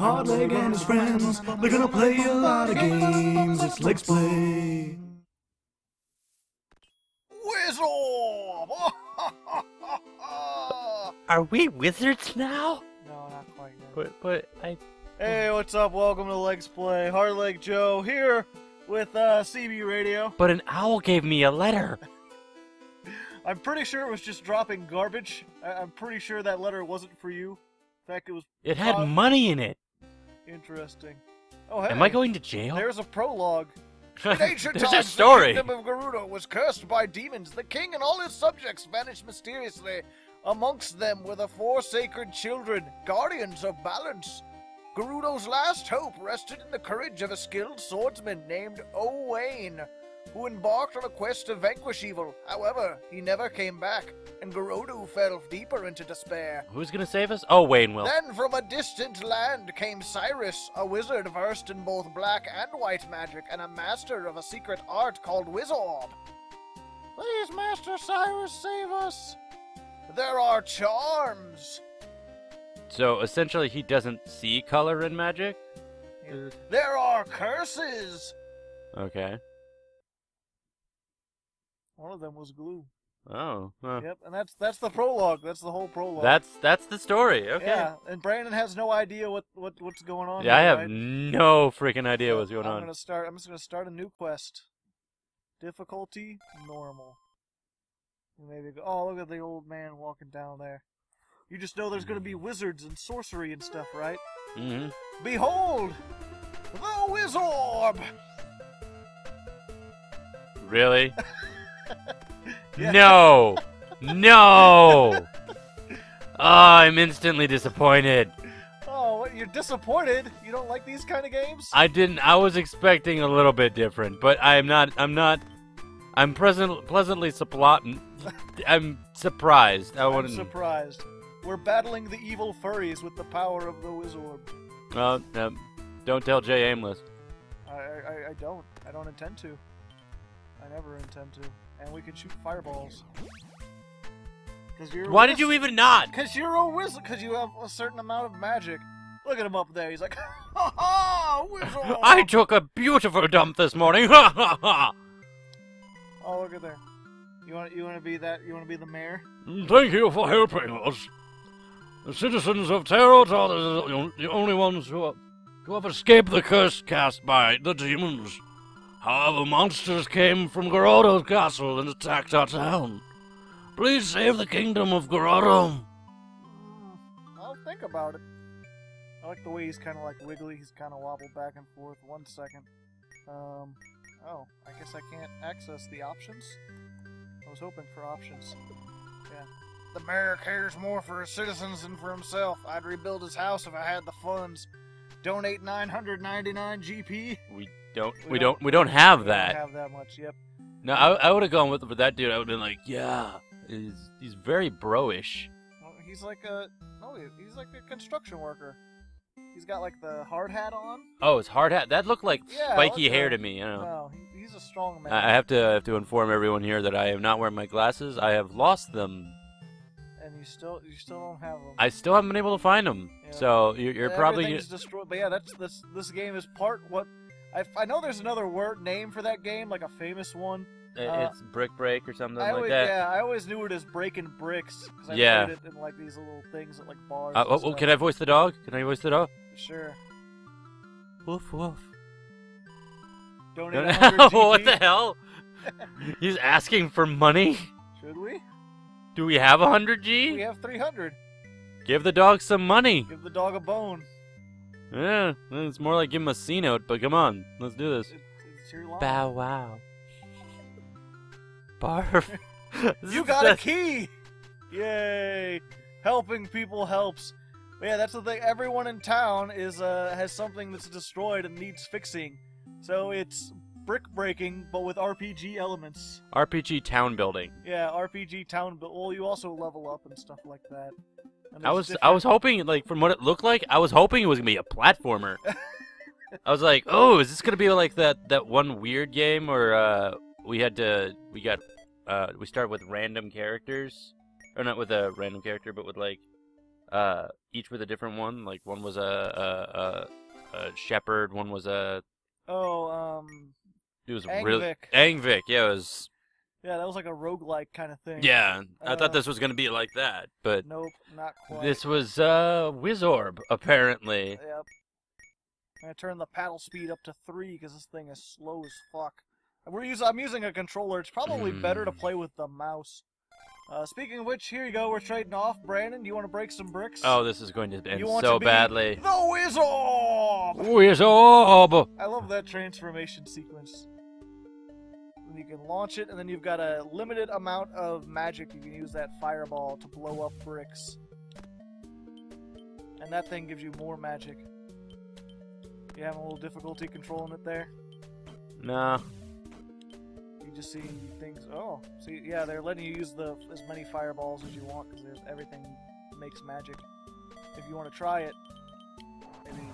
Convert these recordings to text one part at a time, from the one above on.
Hardleg and his friends, they're gonna play a lot of games. It's Legs Play. Whistle! Are we wizards now? no, not quite yet. But but I Hey, what's up? Welcome to Legs Play. Hardleg Joe here with uh, CB Radio. but an owl gave me a letter. I'm pretty sure it was just dropping garbage. I- I'm pretty sure that letter wasn't for you. In fact, it was It had Uh, money in it. Interesting. Oh, hey. Am I going to jail? There's a prologue. In ancient There's a times, story. the kingdom of Gorudo was cursed by demons. The king and all his subjects vanished mysteriously. Amongst them were the four sacred children, guardians of balance. Gorudo's last hope rested in the courage of a skilled swordsman named Owain, who embarked on a quest to vanquish evil. However, he never came back, and Gorudo fell deeper into despair. Who's gonna save us? Oh, Wayne will. Then from a distant land came Cyrus, a wizard versed in both black and white magic and a master of a secret art called Wizorb. Please, Master Cyrus, save us. There are charms. So essentially, he doesn't see color in magic. There are curses. Okay. One of them was glue. Oh. huh. Yep, and that's that's the prologue. That's the whole prologue. That's that's the story. Okay. Yeah, and Brandon has no idea what, what what's going on. Yeah, I have right? no freaking idea what's going I'm on. gonna start. I'm just gonna start a new quest. Difficulty normal. And Maybe go. Oh, look at the old man walking down there. You just know there's gonna be wizards and sorcery and stuff, right? Mm-hmm. Behold, the Wizorb. Really? Yeah. No. No. Oh, I'm instantly disappointed. Oh, what, you're disappointed? You don't like these kind of games? I didn't. I was expecting a little bit different, but I'm not. I'm not. I'm present, pleasantly supplant. I'm surprised. I I'm wouldn't. surprised. We're battling the evil furries with the power of the Wizorb. Well, no, don't tell Jay Aimless. I, I, I don't. I don't intend to. I never intend to. And we can shoot fireballs. Why did you even not? Cause you're a wizard. Cause you have a certain amount of magic. Look at him up there. He's like, ha ha, wizard. I took a beautiful dump this morning. Ha ha ha. Oh, look at there. You want you want to be that? You want to be the mayor? Thank you for helping us. The citizens of Tarot are the, the only ones who have, who have escaped the curse cast by the demons. However, monsters came from Gorudo's castle and attacked our town. Please save the kingdom of Gerudo. I'll think about it. I like the way he's kind of like wiggly. He's kind of wobbled back and forth. One second. Um. Oh, I guess I can't access the options. I was hoping for options. Yeah. The mayor cares more for his citizens than for himself. I'd rebuild his house if I had the funds. Donate 999 GP. We don't. We We don't- don't. We don't have We that. Don't have that much. Yep. No, I, I would have gone with with that dude. I would have been like, yeah, he's he's very bro-ish. Well, he's like a no. He's like a construction worker. He's got like the hard hat on. Oh, his hard hat. That looked like Yeah, spiky hair uh, to me. You know. No, he, he's a strong man. I have to I have to inform everyone here that I am not wearing my glasses. I have lost them. and you still you still don't have them. I still haven't been able to find them. Yeah. So you're, you're probably destroyed. But yeah, that's this this game is part what. I, I know there's another word name for that game, like a famous one. uh, it's brick break or something I like always, that. Yeah, I always knew it as breaking bricks because I Yeah. played it in like these little things at like bars. Uh, oh, oh, can I voice the dog? Can I voice the dog? Sure. Woof woof. Donate 100 what the hell? He's asking for money. Should we? Do we have a hundred G? We have 300. Give the dog some money. Give the dog a bone. Yeah, it's more like give him a C note. But come on, let's do this. It's your line. Bow wow. Barf. You got a key! Yay! Helping people helps. But yeah, that's the thing. Everyone in town is uh has something that's destroyed and needs fixing. So it's brick breaking, but with RPG elements. RPG town building. Yeah, RPG town. But well, you also level up and stuff like that. I was I was hoping like from what it looked like, I was hoping it was gonna be a platformer. I was like, oh, is this gonna be like that that one weird game where uh we had to we got uh we start with random characters or not with a random character, but with like uh, each with a different one. Like one was a a, a, a shepherd, one was a Oh, um, it was really Angvik. Angvik. Yeah, it was. Yeah, that was like a roguelike kind of thing. Yeah, I Uh, thought this was gonna be like that, but Nope, not quite. this was uh Wizorb apparently. Yep. I'm gonna turn the paddle speed up to three because this thing is slow as fuck. We're using. I'm using a controller. It's probably better to Mm. play with the mouse. Uh, speaking of which, here you go. We're trading off. Brandon, do you want to break some bricks? Oh, this is going to end you want so to badly. The Wizard. Wizorb! I love that transformation sequence. And you can launch it, and then you've got a limited amount of magic. You can use that fireball to blow up bricks. And that thing gives you more magic. You having a little difficulty controlling it there? No. You just see things. Oh, see, yeah, they're letting you use the as many fireballs as you want because everything makes magic. If you want to try it, maybe.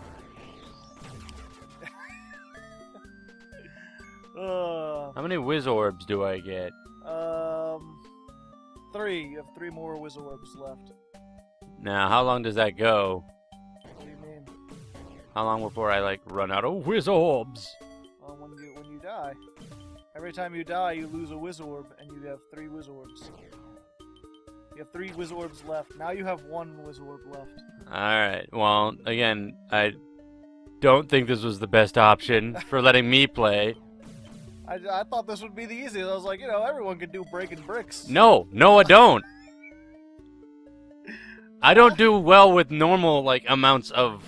Uh, How many Wizorbs do I get? um, three. You have three more Wizorbs left. Now, how long does that go? What do you mean? How long before I like run out of Wizorbs? Well, when you when you die, every time you die, you lose a Wizorb, and you have three Wizorbs. You have three Wizorbs left. Now you have one Wizorb left. Alright, well, again, I don't think this was the best option for letting me play. I, I thought this would be the easiest. I was like, you know, everyone could do breaking bricks. No, no, I don't. I don't do well with normal, like, amounts of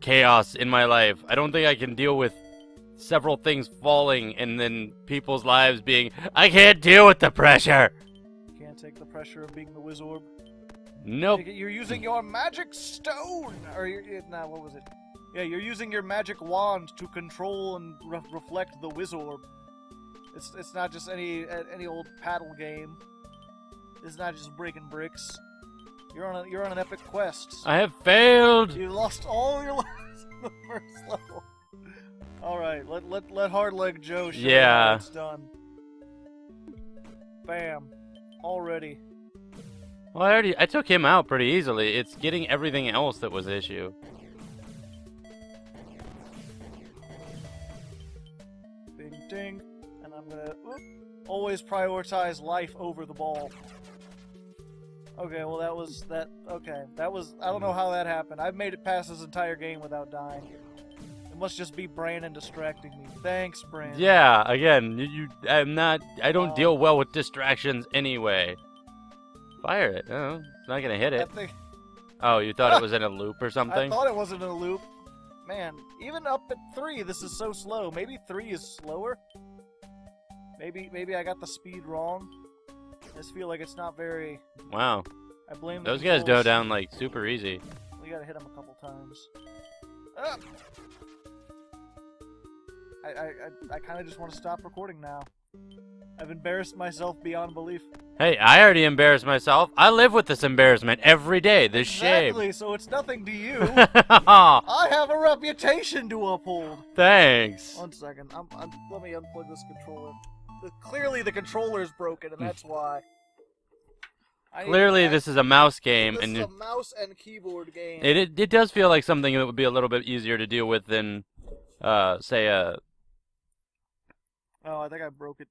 chaos in my life. I don't think I can deal with several things falling and then people's lives being, I can't deal with the pressure. You can't take the pressure of being the Wizorb. Nope. You're using your magic stone, or you're, nah, what was it? Yeah, you're using your magic wand to control and re- reflect the Wizorb. It's it's not just any any old paddle game. It's not just breaking bricks. You're on a, you're on an epic quest. I have failed. You lost all your lives in the first level. All right, let let let Hardleg Joe show you Yeah. it's done. Bam, already. Well, I already I took him out pretty easily. It's getting everything else that was the issue. And I'm gonna always prioritize life over the ball. Okay, well that was that. Okay, that was. I don't know how that happened. I've made it past this entire game without dying. It must just be Brandon distracting me. Thanks, Brandon. Yeah, again, you, you I'm not I don't Oh. deal well with distractions anyway. Fire it. Oh, it's not gonna hit it. think Oh, you thought it was in a loop or something? I thought it wasn't in a loop. Man, even up at three, this is so slow. Maybe three is slower. Maybe maybe I got the speed wrong. I just feel like it's not very. Wow. I blame the Those guys go down like super easy. We gotta hit him a couple times. Ah! I I I, I kind of just want to stop recording now. I've embarrassed myself beyond belief. Hey, I already embarrassed myself. I live with this embarrassment every day. This Exactly. So it's nothing to you. I have a reputation to uphold. Thanks. One second. I'm, I'm, let me unplug this controller. Clearly, the controller's broken, and that's why. I Clearly, this is a mouse game, This and is a mouse and keyboard game. it, it it does feel like something that would be a little bit easier to deal with than, uh, say a. oh, I think I broke it.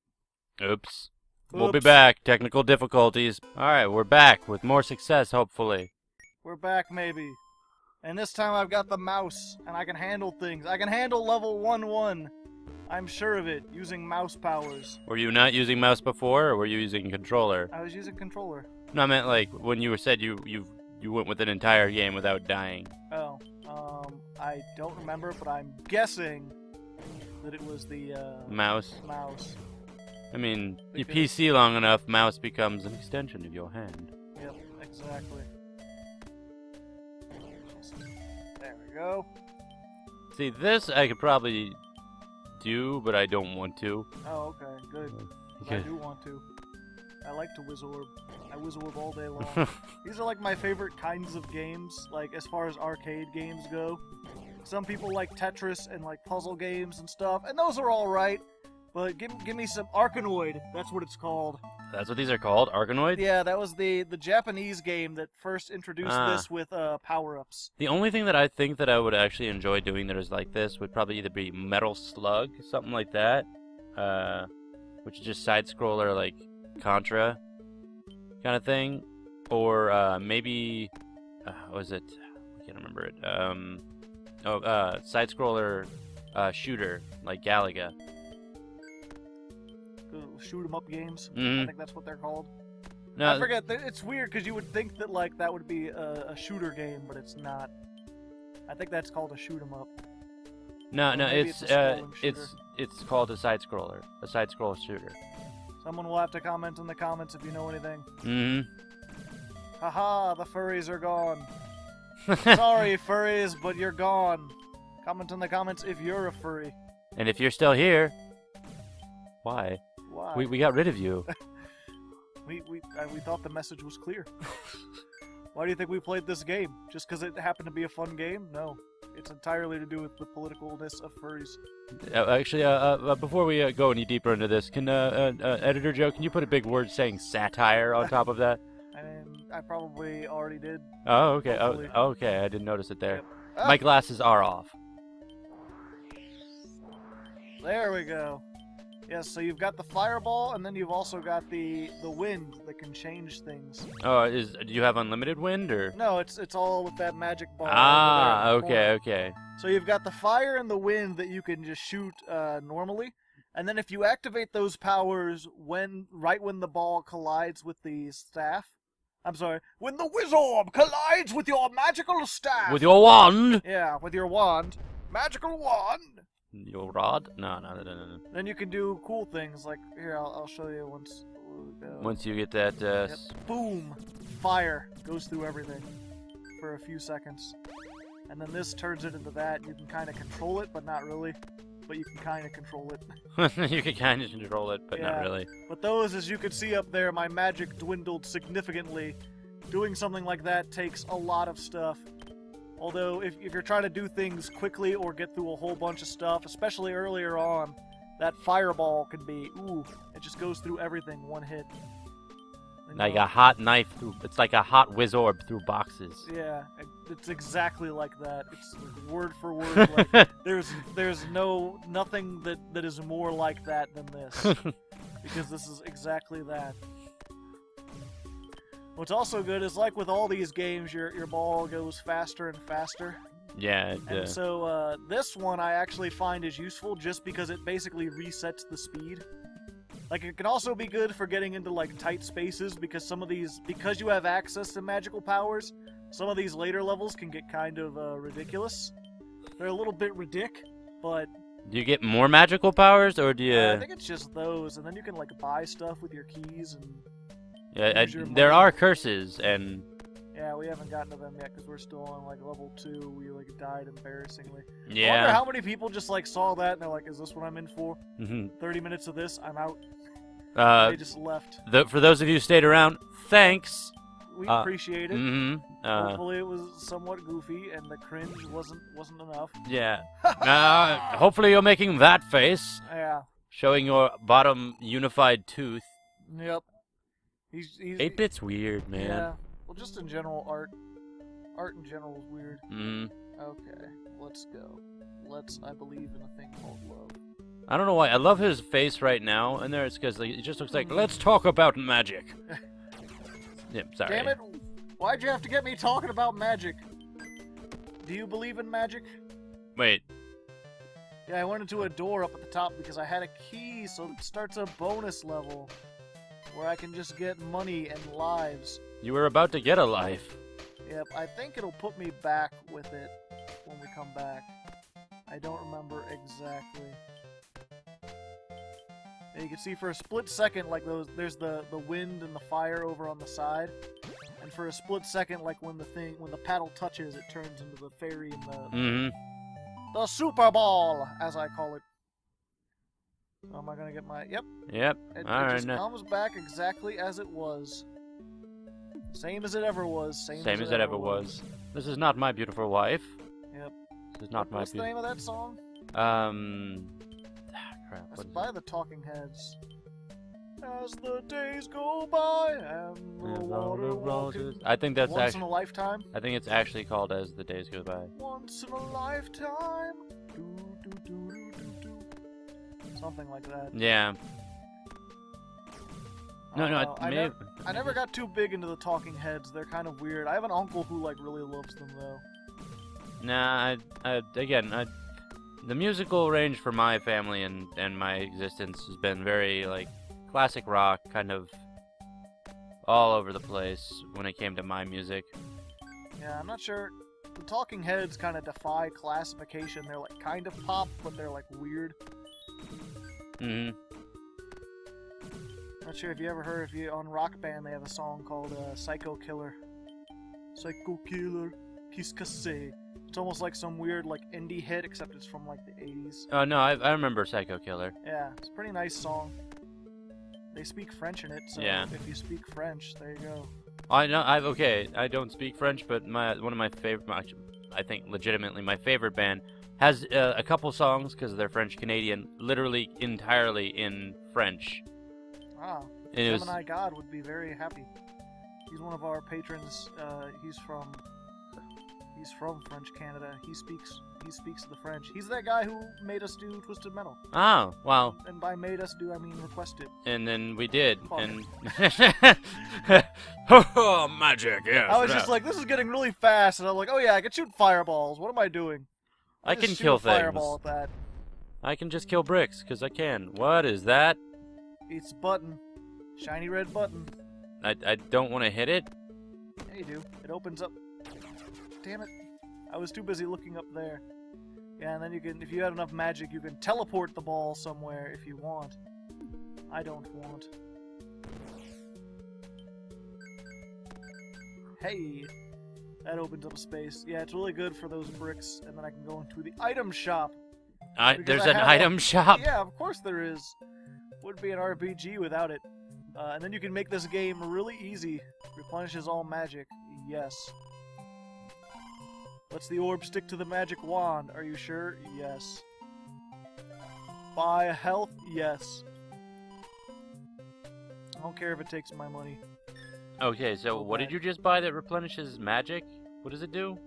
Oops. We'll be back. Technical difficulties. All right, we're back with more success, hopefully. We're back, maybe. And this time I've got the mouse, and I can handle things. I can handle level 1 1. I'm sure of it, using mouse powers. Were you not using mouse before, or were you using controller? I was using controller. No, I meant like when you were said you you you went with an entire game without dying. Oh, um, I don't remember, but I'm guessing that it was the uh, Mouse. mouse. I mean, you PC long enough, mouse becomes an extension of your hand. Yep, exactly. There we go. See, this I could probably do, but I don't want to. Oh, okay, good. 'cause I do want to. I like to Wizorb. I Wizorb all day long. These are like my favorite kinds of games, like as far as arcade games go. Some people like Tetris and like puzzle games and stuff, and those are all right. But give, give me some Arkanoid. That's what it's called. That's what these are called, Arkanoid. Yeah, that was the the Japanese game that first introduced Ah. this with uh, power ups. The only thing that I think that I would actually enjoy doing that is like this would probably either be Metal Slug, something like that, uh, which is just side scroller like Contra kind of thing, or uh, maybe uh, what was it? I can't remember it. Um, oh, uh, side scroller uh, shooter like Galaga. Shoot 'em up games. I Mhm. think that's what they're called. No, I forget. It's weird because you would think that like that would be a, a shooter game, but it's not. I think that's called a shoot 'em up. no, no, it's it's uh, it's it's called a side scroller, a side scroller shooter. Someone will have to comment in the comments if you know anything. hmm Haha, the furries are gone. Sorry, furries, but you're gone. Comment in the comments if you're a furry. and if you're still here, why? Why? We we got rid of you. we we, uh, we thought the message was clear. Why do you think we played this game? Just because it happened to be a fun game? No. It's entirely to do with the politicalness of furries. Uh, actually, uh, uh, uh, before we uh, go any deeper into this, can uh, uh, uh, editor Joe, can you put a big word saying satire on top of that? And I probably already did. Oh, okay. Oh, okay. I didn't notice it there. Yep. Ah, My glasses are off. There we go. Yes, so you've got the fireball, and then you've also got the the wind that can change things. Oh, is do you have unlimited wind or? No, it's it's all with that magic ball. Ah, there in the okay, okay. So you've got the fire and the wind that you can just shoot uh, normally, and then if you activate those powers when right when the ball collides with the staff, I'm sorry, when the wizorb collides with your magical staff. With your wand, yeah, with your wand, magical wand. Your rod. No, no, no, no, no. Then you can do cool things like here. I'll, I'll show you once. uh, Once you get that, uh, Yep. Boom! Fire goes through everything for a few seconds. And then this turns it into that. You can kind of control it, but not really. But you can kind of control it. you can kind of control it, but not really. But those, as you can see up there, my magic dwindled significantly. Doing something like that takes a lot of stuff. Although, if, if you're trying to do things quickly or get through a whole bunch of stuff, especially earlier on, that fireball can be, ooh, it just goes through everything one hit. And Like a hot knife through. It's like a hot Wizorb through boxes. Yeah, it- it's exactly like that. It's word for word. Like, there's there's no nothing that that is more like that than this, because this is exactly that. What's also good is like with all these games, your your ball goes faster and faster. yeah. It, And so uh, this one I actually find is useful just because it basically resets the speed. Like it can also be good for getting into like tight spaces because some of these because you have access to magical powers, some of these later levels can get kind of uh, ridiculous. They're a little bit ridic, but do you get more magical powers, or do you? uh, I think it's just those, and then you can like buy stuff with your keys and yeah, I- there are curses, and yeah, we haven't gotten to them yet because we're still on like level two. We like died embarrassingly. I wonder yeah. how many people just like saw that and they're like, "Is this what I'm in for?" mhm. 30 minutes of this, I'm out. Uh, they just left. the, for those of you who stayed around, thanks. We uh, appreciate it. Mm -hmm. Uh, Hopefully, it was somewhat goofy and the cringe wasn't wasn't enough. yeah. Uh, hopefully you're making that face, Yeah. showing your bottom unified tooth. Yep. He's he's. 8 bit's weird, man. Yeah. Well, just in general, art. Art in general is weird. Mm. Okay, let's go. Let's. I believe in a thing called love. I don't know why. I love his face right now, and there it's because like, it just looks like. Let's talk about magic. yeah, sorry. Damn it! Why'd you have to get me talking about magic? Do you believe in magic? Wait. Yeah, I went into a door up at the top because I had a key, so it starts a bonus level where I can just get money and lives. You were about to get a life. Yep, I think it'll put me back with it when we come back. I don't remember exactly. Yeah, you can see for a split second, like those, there's the the wind and the fire over on the side, and for a split second, like when the thing, when the paddle touches, it turns into the fairy and the Mm-hmm. the Super Ball, as I call it. Am I gonna get my? Yep. Yep. It, All it right. just comes back exactly as it was. Same as it ever was. Same, Same as it ever was. This is not my beautiful wife. Yep. This is not my What's the name of that song? Um. crap. That's What by it? the Talking Heads. As the days go by and the water the I think that's Once actually. in a lifetime. I think it's actually called As the Days Go By. Once in a lifetime. Do, do, do. Something like that. Yeah. No, no, Uh, I, I, may, nev- I never got too big into the Talking Heads. They're kind of weird. I have an uncle who like really loves them though. Nah, I, I, again, I, the musical range for my family and, and my existence has been very, like, classic rock, kind of all over the place when it came to my music. Yeah, I'm not sure. The Talking Heads kind of defy classification. They're like kind of pop, but they're like weird. Hmm Not sure if you ever heard if you on Rock Band they have a song called uh, Psycho Killer. Psycho Killer, Kiss Casse. It's almost like some weird like indie hit, except it's from like the 80s. Oh, no, I, I remember Psycho Killer. Yeah, it's a pretty nice song. They speak French in it, so Yeah. if you speak French, there you go. I know, I've, okay, I don't speak French, but my one of my favorite, I think legitimately my favorite band has uh, a couple songs, because they're French Canadian, literally entirely in French. Wow. And it was, God would be very happy. He's one of our patrons. Uh, he's from he's from French Canada. He speaks he speaks the French. He's that guy who made us do Twisted Metal. oh, wow. And by made us do, I mean requested. And then we did, Fuck. and oh, magic, Yeah. I was just like, this is getting really fast, and I'm like, oh yeah, I can shoot fireballs. What am I doing? I can kill things. that. I can just kill bricks, because I can. What is that? It's a button, shiny red button. I, I don't want to hit it. Yeah, you do. It opens up. Damn it! I was too busy looking up there. Yeah, and then you can, if you have enough magic, you can teleport the ball somewhere if you want. I don't want. Hey, that opens up space. Yeah, it's really good for those bricks, and then I can go into the item shop. I, Because there's I an have a- item shop. Yeah, of course there is. Wouldn't be an RPG without it. Uh, and then you can make this game really easy. Replenishes all magic. Yes. Let's the orb stick to the magic wand. Are you sure? Yes. Buy health? Yes. I don't care if it takes my money. Okay, so what did you just buy that replenishes magic? What does it do?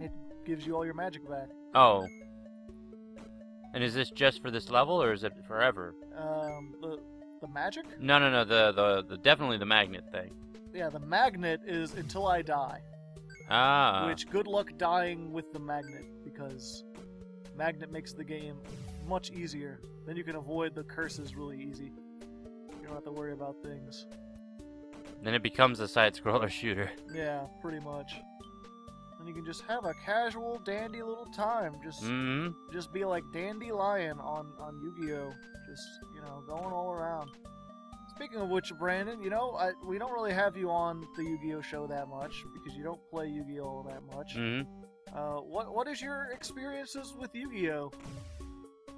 It gives you all your magic back. Oh. And is this just for this level, or is it forever? Um, the the magic? No, no, no. The the, the definitely the magnet thing. Yeah, the magnet is until I die. Ah. Which good luck dying with the magnet because magnet makes the game much easier. Then you can avoid the curses really easy. You don't have to worry about things. Then it becomes a side scroller shooter. Yeah, pretty much. And you can just have a casual, dandy little time. Just hmm just be like Dandelion on on Yu-Gi-Oh. Just you know, going all around. Speaking of which, Brandon, you know, I, we don't really have you on the Yu-Gi-Oh show that much because you don't play Yu-Gi-Oh that much. hmm Uh, what what is your experiences with Yu-Gi-Oh?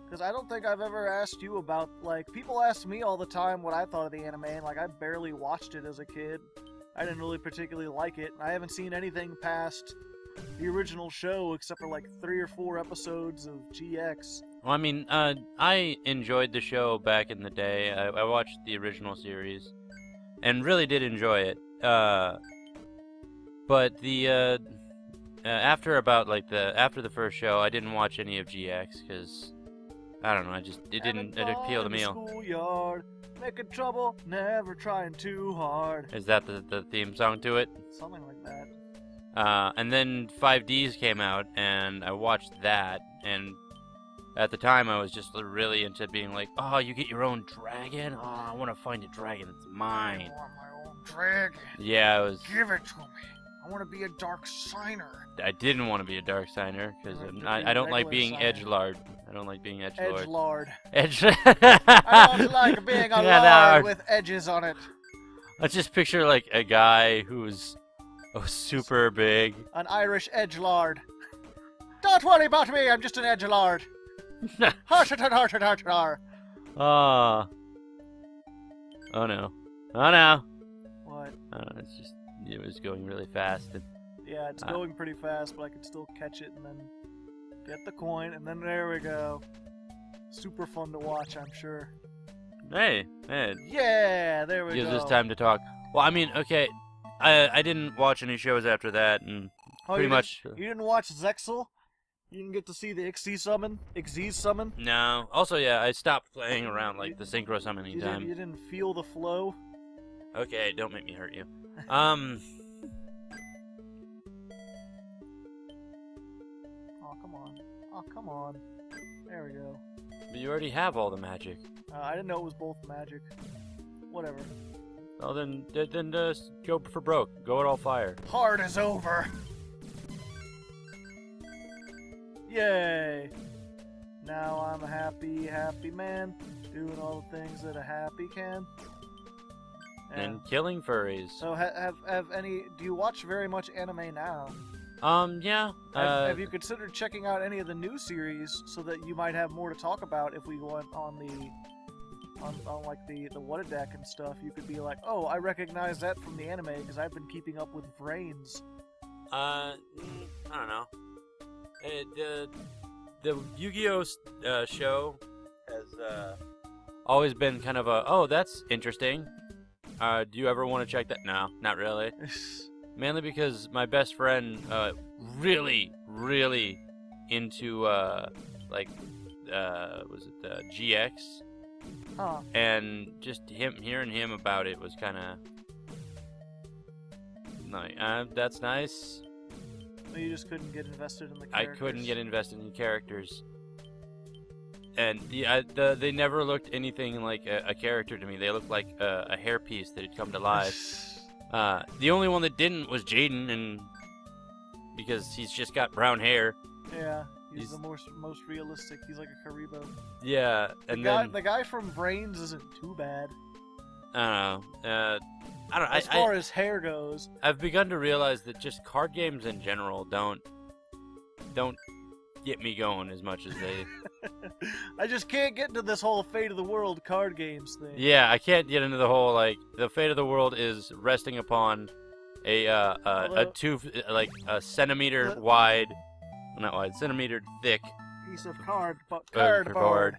Because I don't think I've ever asked you about like people ask me all the time what I thought of the anime, and like I barely watched it as a kid. I didn't really particularly like it. I haven't seen anything past the original show except for like three or four episodes of GX. Well, I mean, uh, I enjoyed the show back in the day. I, I watched the original series, and really did enjoy it. Uh, but the uh, uh, after about like the after the first show, I didn't watch any of GX because I don't know. I just it didn't it appeal to me. Schoolyard, making trouble, never trying too hard. Is that the the theme song to it? Something like that. Uh, and then 5Ds came out, and I watched that, and at the time I was just really into being like, oh, you get your own dragon? Oh, I want to find a dragon that's I mine. want my own dragon. Yeah, I was. Give it to me. I want to be a dark signer. I didn't want to be a dark signer because I, I don't like being signer. edge lord. I don't like being edge lord. Edge. I don't like being a Yeah, lord with edges on it. Let's just picture like a guy who's oh super big. An Irish edge lord. Don't worry about me. I'm just an edge lord. Harsh it, harsh it, it, harsh. Ah. Oh no. Oh no. What? Don't it's just it was going really fast. And, Yeah, it's Ah. going pretty fast, but I can still catch it and then get the coin, and then there we go. super fun to watch. I'm sure. Hey, hey, Yeah, there we gives go. Gives us time to talk. Well, I mean, okay, I I didn't watch any shows after that, and Oh, pretty you much. Didn't, you didn't watch Zexal? You didn't get to see the Xyz summon, Xyz summon. No. Also, yeah, I stopped playing around like the synchro summoning You didn't, you didn't feel the flow. Okay, don't make me hurt you. Um, Oh come on. Oh come on. There we go. but you already have all the magic. Uh, I didn't know it was both magic. Whatever. Well, then, then, just go for broke. Go it all fire. Hard is over. Yay! Now I'm a happy, happy man, doing all the things that a happy can. Yeah. And killing furries. so ha- have have any? Do you watch very much anime now? Um, yeah. Have, Uh, have you considered checking out any of the new series so that you might have more to talk about if we went on the on, on like the the what a deck and stuff? You could be like, oh, I recognize that from the anime because I've been keeping up with VRAINS. Uh, mm, I don't know. Uh, the the Yu-Gi-Oh uh, show has uh, always been kind of a oh that's interesting. Uh, do you ever want to check that? No, not really. Mainly because my best friend uh, really, really into uh, like uh, was it the GX, huh? and just him hearing him about it was kind of like uh, that's nice. You just couldn't get invested in the I couldn't get invested in characters. And the, I, the they never looked anything like a, a character to me. They looked like a, a hairpiece that had come to life. Uh, the only one that didn't was Jaden, and because he's just got brown hair. yeah, he's, He's- the most most realistic. He's like a Kuriboh. Yeah, The and guy, then the guy from VRAINS isn't too bad I don't know. Uh, I don't. I, as far I, as hair goes. I've begun to realize that just card games in general don't don't get me going as much as they. I just can't get into this whole fate of the world card games thing. Yeah, I can't get into the whole like the fate of the world is resting upon a uh, uh, a two like a centimeter wide, not wide, centimeter thick. Piece of card, but cardboard.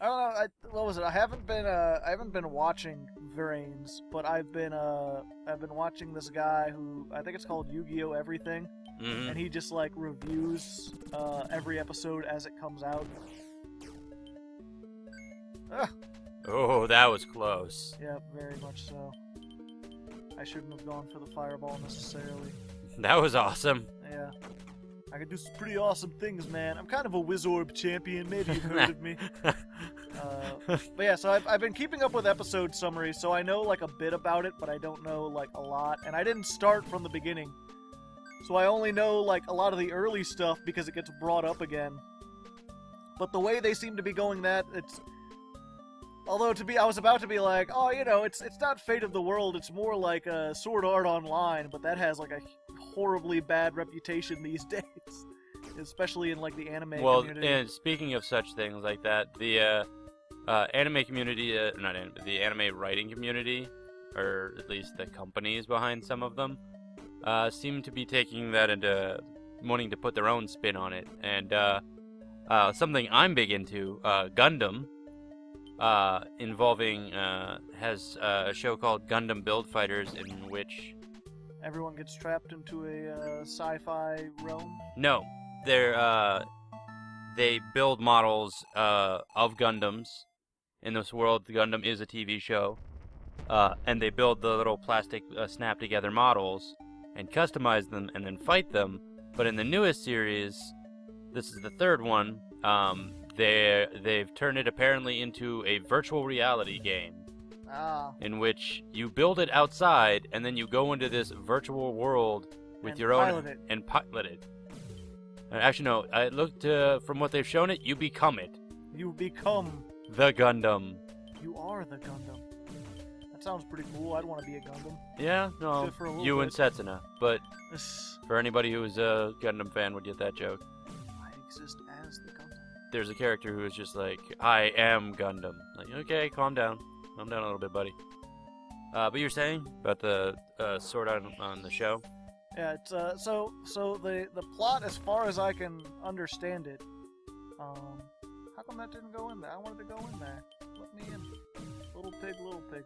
I don't know. I, what was it? I haven't been. Uh, I haven't been watching VRAINS, but I've been. Uh, I've been watching this guy who I think it's called Yu-Gi-Oh! Everything, hmm and he just like reviews uh, every episode as it comes out. Ugh. Oh, that was close. Yeah, very much so. I shouldn't have gone for the fireball necessarily. That was awesome. Yeah. I can do some pretty awesome things, man. I'm kind of a Wizorb champion. Maybe you've heard of me. Uh, but yeah, so I've, I've been keeping up with episode summaries, so I know like a bit about it, but I don't know like a lot. And I didn't start from the beginning, so I only know like a lot of the early stuff because it gets brought up again. But the way they seem to be going that, it's although to be, I was about to be like, oh, you know, it's it's not Fate of the World, it's more like uh, Sword Art Online, but that has like a horribly bad reputation these days, especially in like the anime well, community. and speaking of such things like that, the uh, uh, anime community, uh, not anime, the anime writing community, or at least the companies behind some of them, uh, seem to be taking that into wanting to put their own spin on it. And uh, uh, something I'm big into, uh, Gundam, uh, involving uh, has uh, a show called Gundam Build Fighters, in which Everyone gets trapped into a uh, sci-fi realm. No, they're uh, they build models uh, of Gundams. In this world, the Gundam is a TV show, uh, and they build the little plastic uh, snap-together models and customize them and then fight them. But in the newest series, this is the third one. Um, they they've turned it apparently into a virtual reality game Ah, in which you build it outside and then you go into this virtual world with And your own it. and pilot it. Uh, Actually, no. I looked uh, from what they've shown it. You become it, you become. the Gundam. You are the Gundam. That sounds pretty cool. I'd want to be a Gundam. Yeah, no, Just for a little you and bit. Setsuna. But for anybody who's a Gundam fan, would get that joke. I exist as the Gundam. There's a character who is just like, I am Gundam. Like, okay, calm down, calm down a little bit, buddy. Uh, but you're saying about the uh, sword on on the show? Yeah, it's uh, so so the the plot, as far as I can understand it, um, How come that didn't go in there? I wanted to go in there. Let me in. Little pig, little pig.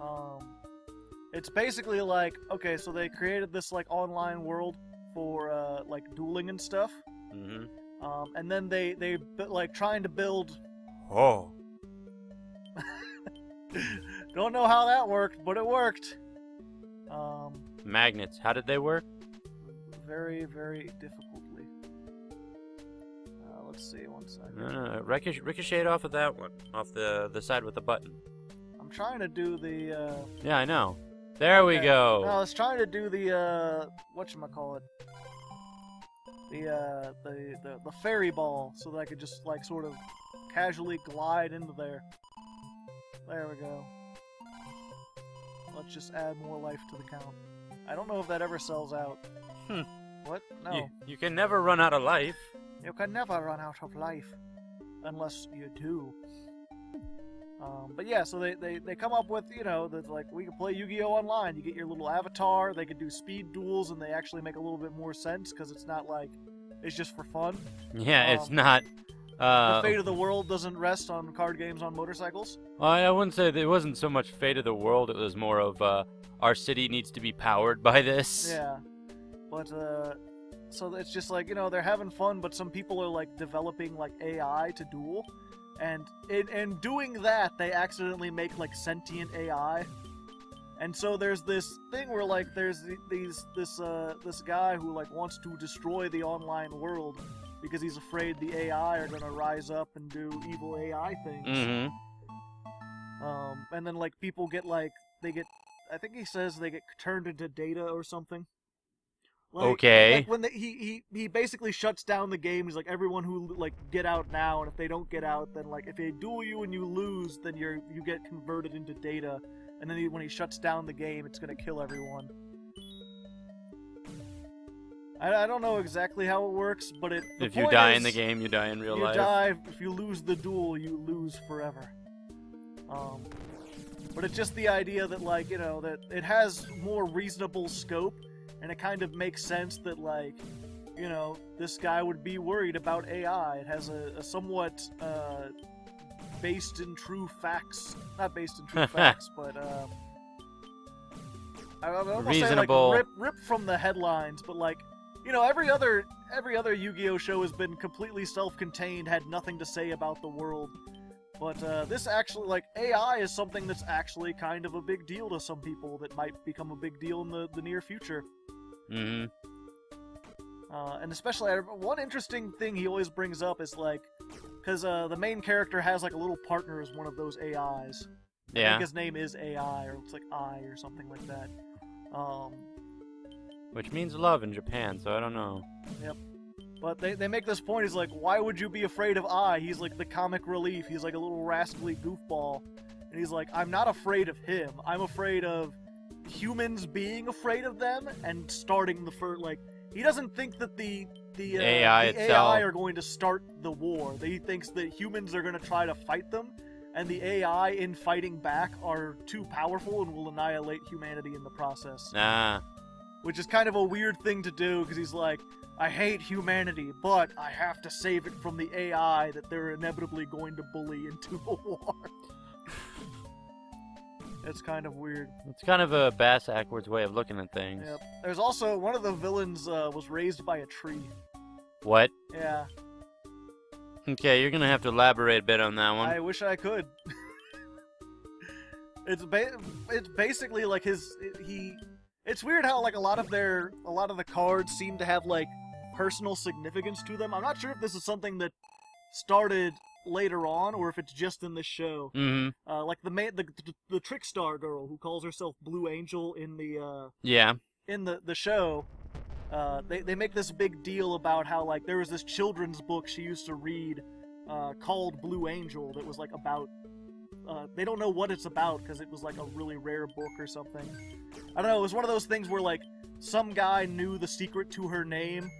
Um, it's basically like okay, so they created this like online world for uh, like dueling and stuff. Mm-hmm. Um, and then they they bu- like trying to build. Oh. Don't know how that worked, but it worked. Um, Magnets. How did they work? very very difficultly. Uh, let's see one second. No, no, no. Ricochet, ricocheted off of that one, off the the side with the button. I'm trying to do the. Uh, Yeah, I know. There we go. No, I was trying to do the uh what call it? The uh the, the the fairy ball so that I could just like sort of casually glide into there. There we go. Let's just add more life to the count. I don't know if that ever sells out. Hmm. What? No. You, you can never run out of life. You can never run out of life unless you do. Um, but yeah, so they, they, they come up with, you know, that like we can play Yu Gi Oh! Online. You get your little avatar, they can do speed duels, and they actually make a little bit more sense because it's not like it's just for fun. Yeah, it's Um, not. Uh, the fate of the world doesn't rest on card games on motorcycles. I I wouldn't say that it wasn't so much fate of the world. It was more of uh, our city needs to be powered by this. Yeah. But, uh, so it's just like, you know, they're having fun, but some people are like developing like AI to duel. And in, in doing that, they accidentally make like sentient AI. And so there's this thing where like there's these this uh this guy who like wants to destroy the online world because he's afraid the AI are gonna rise up and do evil AI things. Mm-hmm. Um, and then like people get like they get, I think he says they get turned into data or something. Like, Okay. Like when they, he he he basically shuts down the game. He's like everyone who like get out now, and if they don't get out, then like if they duel you and you lose, then you're you get converted into data. And then he, when he shuts down the game, it's gonna kill everyone. I, I don't know exactly how it works, but it. If you die in the game, you die in real you life. die if you lose the duel, you lose forever. Um, but it's just the idea that like you know that it has more reasonable scope, and it kind of makes sense that like you know this guy would be worried about AI. It has a, a somewhat uh, based in true facts, not based in true facts, but um, I, I Reasonable. say like rip rip from the headlines, but like you know every other every other Yu-Gi-Oh show has been completely self-contained, had nothing to say about the world. But uh, this actually, like, AI is something that's actually kind of a big deal to some people that might become a big deal in the, the near future. Mm-hmm. Uh, and especially, one interesting thing he always brings up is, like, because uh, the main character has, like, a little partner as one of those AIs. I Yeah. think his name is AI, or it's like I, or something like that. Um, Which means love in Japan, so I don't know. Yep. But they, they make this point. He's like, why would you be afraid of I? He's like the comic relief. He's like a little rascally goofball. And he's like, I'm not afraid of him. I'm afraid of humans being afraid of them and starting the first. Like, he doesn't think that the the, uh, AI the. AI are going to start the war. He thinks that humans are going to try to fight them, and the AI in fighting back are too powerful and will annihilate humanity in the process Nah. Which is kind of a weird thing to do because he's like, I hate humanity, but I have to save it from the AI that they're inevitably going to bully into a war. it's kind of weird. It's kind of a bass backwards way of looking at things. Yep. There's also one of the villains uh, was raised by a tree. What? Yeah, Okay, you're gonna have to elaborate a bit on that one. I wish I could. it's ba- it's basically like his he. It's weird how like a lot of their a lot of the cards seem to have like personal significance to them. I'm not sure if this is something that started later on or if it's just in this show. Mm-hmm. Uh, like the ma- the the, the Trickstar girl who calls herself Blue Angel in the uh, Yeah. in the the show, uh, they they make this big deal about how like there was this children's book she used to read uh, called Blue Angel that was like about. Uh, they don't know what it's about because it was like a really rare book or something. I don't know. It was one of those things where like some guy knew the secret to her name,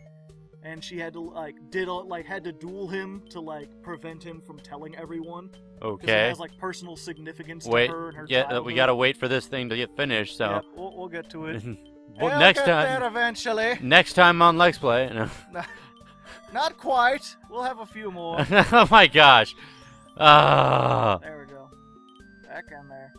and she had to like did all- like had to duel him to like prevent him from telling everyone because it has like personal significance Wait. to her and her Yeah, uh, we gotta wait for this thing to get finished. So. Yep, we'll, we'll get to it. Well, I'll next time. eventually. Next time on Legs Play. No. Not quite. We'll have a few more. oh my gosh. Ah. There we go. Back in there.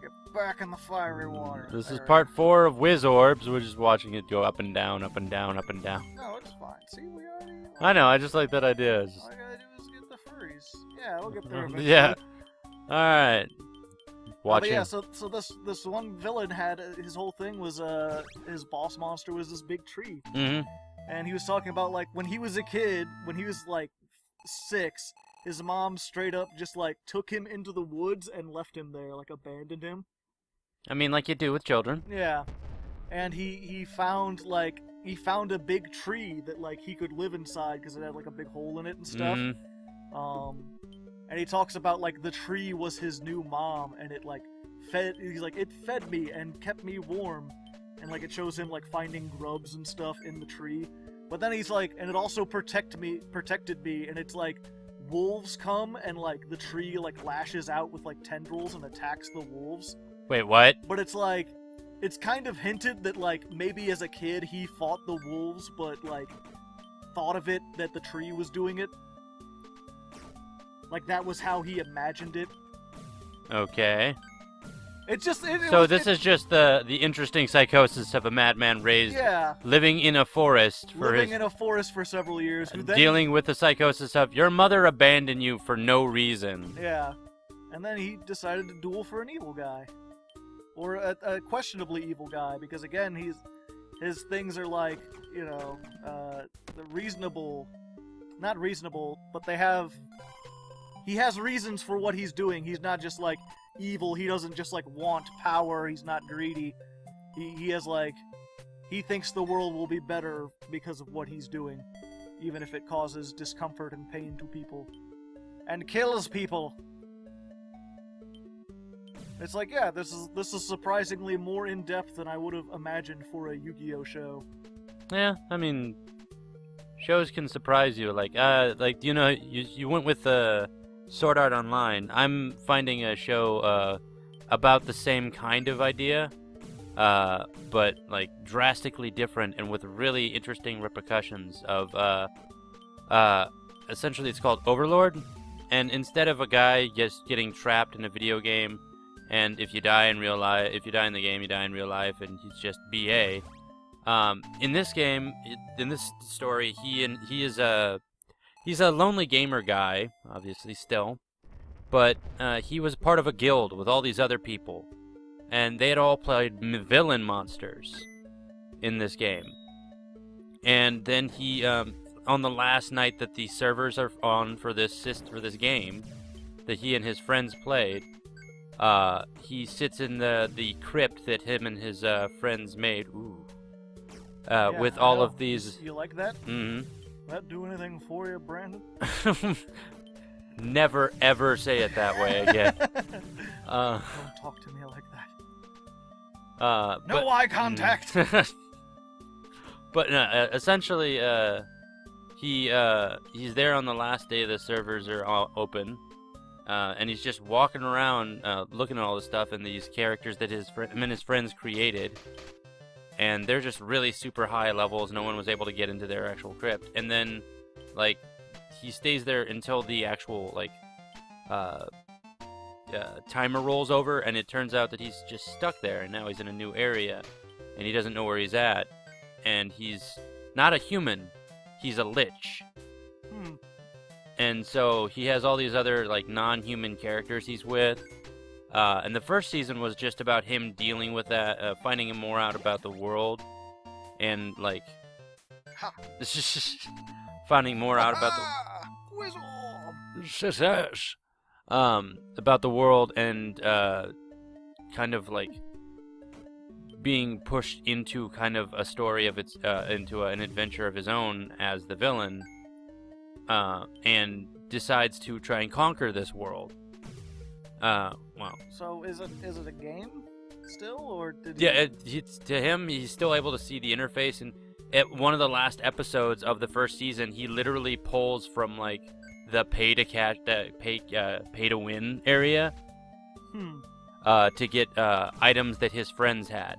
Get back in the fiery water. This is part four of Wizorbs. We're just watching it go up and down, up and down, up and down. No, it's fine. See, we already. I know. I just like that idea. Just- All I gotta do is get the furries. Yeah, we'll get there eventually. yeah. All right. Uh, but yeah, so so this this one villain had uh, his whole thing was uh his boss monster was this big tree, Mm -hmm. and he was talking about like when he was a kid, when he was like six, his mom straight up just like took him into the woods and left him there, like abandoned him. I mean, like you do with children. Yeah, and he he found like he found a big tree that like he could live inside because it had like a big hole in it and stuff. Mhm. Um, and he talks about like the tree was his new mom, and it like fed. He's like it fed me and kept me warm, and like it shows him like finding grubs and stuff in the tree. But then he's like, and it also protect me, protected me, and it's like wolves come and like the tree like lashes out with like tendrils and attacks the wolves. Wait, what? But it's like, it's kind of hinted that like maybe as a kid he fought the wolves, but like thought of it that the tree was doing it. Like that was how he imagined it. Okay. It's just it, it So was- this it- is just the the interesting psychosis of a madman raised yeah, living in a forest for living his in a forest for several years. Then dealing with the psychosis of your mother abandoned you for no reason. yeah, and then he decided to duel for an evil guy, or a, a questionably evil guy, because again he's his things are like you know uh, the reasonable, not reasonable, but they have. He has reasons for what he's doing. He's not just like evil. He doesn't just like want power. He's not greedy. He he has like he thinks the world will be better because of what he's doing, even if it causes discomfort and pain to people, and kills people. It's like, yeah, this is this is surprisingly more in depth than I would have imagined for a Yu-Gi-Oh show. Yeah, I mean, shows can surprise you. Like, uh, like you know, you you went with uh, Sword Art Online. I'm finding a show uh about the same kind of idea, uh, but like drastically different and with really interesting repercussions. Of uh, uh, essentially, it's called Overlord, and instead of a guy just getting trapped in a video game, and if you die in real life, if you die in the game, you die in real life, and he's just BA. Um, in this game, in this story, he and he is a he's a lonely gamer guy, obviously still, but uh, he was part of a guild with all these other people, and they had all played m- villain monsters in this game. And then he, um, on the last night that the servers are on for this for this game, that he and his friends played, uh, he sits in the the crypt that him and his uh, friends made. Ooh. Uh, Yeah, with all of these. You like that? hmm That do anything for you, Brandon? Never ever say it that way again. uh, Don't talk to me like that. uh, No but, eye contact. but no, uh, essentially, uh, he uh, he's there on the last day the servers are all open, uh, and he's just walking around uh, looking at all the stuff and these characters that his him and his friends created, and they're just really super high levels. No one was able to get into their actual crypt, and then like he stays there until the actual like uh, uh, timer rolls over, and it turns out that he's just stuck there, and now he's in a new area, and he doesn't know where he's at, and he's not a human, he's a lich, hmm. and so he has all these other like non-human characters he's with. Uh, and the first season was just about him dealing with that, uh, finding more out about the world, and like, it's just finding more out about the Success. um, about the world and uh, kind of like being pushed into kind of a story of its uh, into an adventure of his own as the villain, uh, and decides to try and conquer this world. Uh, well, So is it is it a game still, or did he... yeah, it, it's, to him, he's still able to see the interface, and at one of the last episodes of the first season, he literally pulls from like the pay to catch, the pay uh, pay to win area Hmm. uh, to get uh, items that his friends had.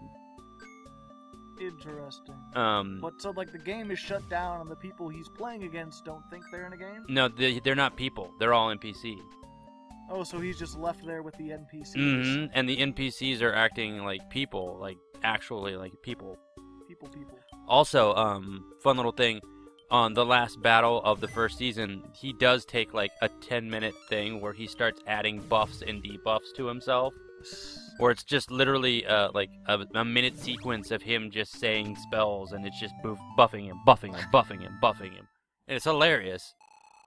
Interesting. Um, But so like the game is shut down and the people he's playing against don't think they're in a game? no, they, they're not people. They're all NPC. Oh, so he's just left there with the NPCs. hmm And the NPCs are acting like people, like actually like people. People, people. Also, um, fun little thing. On the last battle of the first season, he does take like a 10 minute thing where he starts adding buffs and debuffs to himself. Or it's just literally uh, like a, a minute sequence of him just saying spells and it's just boof, buffing him, buffing him, buffing him, buffing him. And it's hilarious.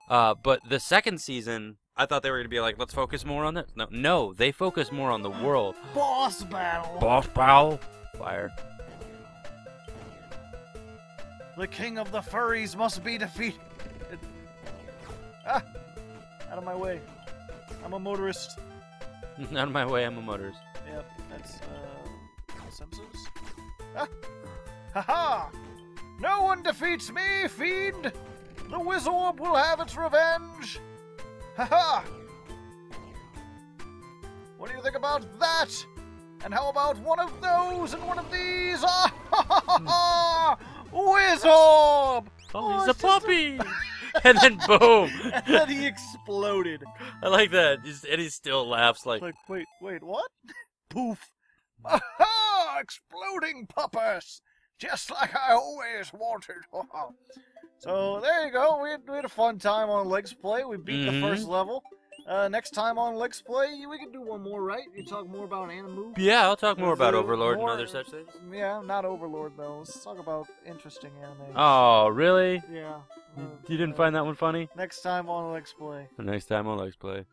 Uh, but the second season, I thought they were to be like, let's focus more on this. No, no, they focus more on the world. Boss battle. Boss battle. Fire. The king of the furries must be defeated. Ah! Out of my way. I'm a motorist. Out of my way, I'm a motorist. Yep, that's uh Simpsons. Ah! Ha ha! No one defeats me, fiend! The Wizorb will have its revenge! Ha ha! What do you think about that? And how about one of those and one of these? Ah ha ha ha ha! Wizorb! Oh, Oh, he's a just a- puppy! and then boom! and then he exploded. I like that. He's, and he still laughs like, Like, wait, wait, what? Poof. Aha! Exploding puppers! Just like I always wanted. so there you go. We had, we had a fun time on Legs Play. We beat Mhm. the first level. Uh, next time on Legs Play, we can do one more, right? You talk more about Animu. yeah, I'll talk more about Overlord more- and other such things. Yeah, not Overlord though. Let's talk about interesting anime. Oh, really? Yeah. You, uh, you didn't uh, find that one funny? Next time on Legs Play. Next time on Legs Play.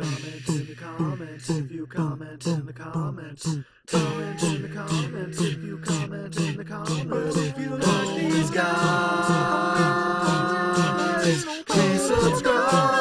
Comments in the comments if you comment in the comments. Comments in the comments if you comment in the comments. If you like these guys, please subscribe.